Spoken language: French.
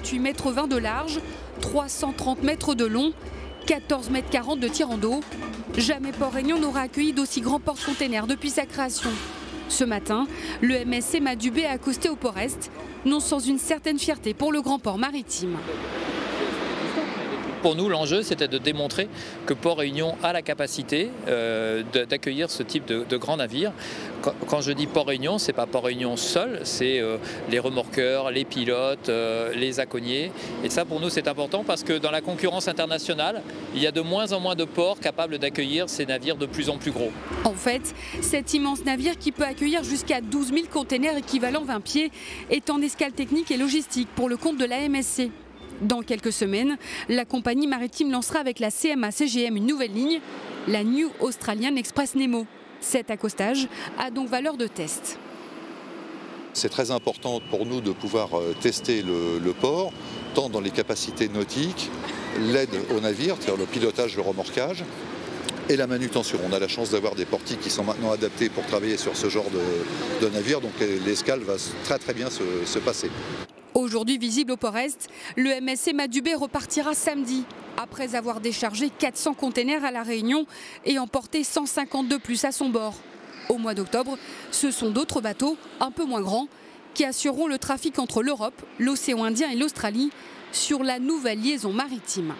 48 mètres 20 de large, 330 mètres de long, 14 mètres 40 de tirant d'eau. Jamais Port-Réunion n'aura accueilli d'aussi grands porte-containers depuis sa création. Ce matin, le MSC Madubé a accosté au Port-Est, non sans une certaine fierté pour le grand port maritime. Pour nous, l'enjeu, c'était de démontrer que Port-Réunion a la capacité euh, d'accueillir ce type de, grands navires. Quand, je dis Port-Réunion, c'est pas Port-Réunion seul, c'est euh, les remorqueurs, les pilotes, euh, les aconniers. Et ça, pour nous, c'est important parce que dans la concurrence internationale, il y a de moins en moins de ports capables d'accueillir ces navires de plus en plus gros. En fait, cet immense navire qui peut accueillir jusqu'à 12 000 containers équivalent 20 pieds est en escale technique et logistique pour le compte de la MSC. Dans quelques semaines, la compagnie maritime lancera avec la CMA CGM une nouvelle ligne, la New Australian Express Nemo. Cet accostage a donc valeur de test. C'est très important pour nous de pouvoir tester le, port, tant dans les capacités nautiques, l'aide au navire, c'est-à-dire le pilotage, le remorquage, et la manutention. On a la chance d'avoir des portiques qui sont maintenant adaptés pour travailler sur ce genre de, navire, donc l'escale va très très bien se passer. Aujourd'hui visible au port-est, le MSC Madubé repartira samedi, après avoir déchargé 400 containers à La Réunion et emporté 150 de plus à son bord. Au mois d'octobre, ce sont d'autres bateaux, un peu moins grands, qui assureront le trafic entre l'Europe, l'océan Indien et l'Australie sur la nouvelle liaison maritime.